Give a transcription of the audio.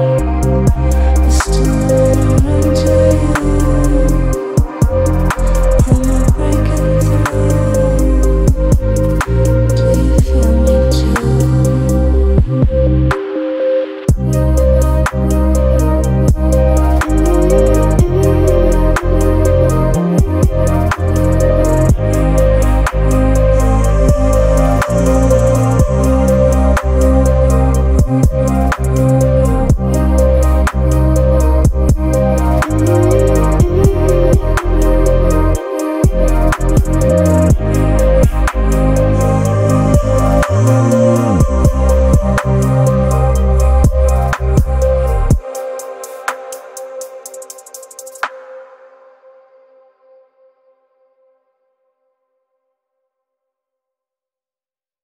Bye.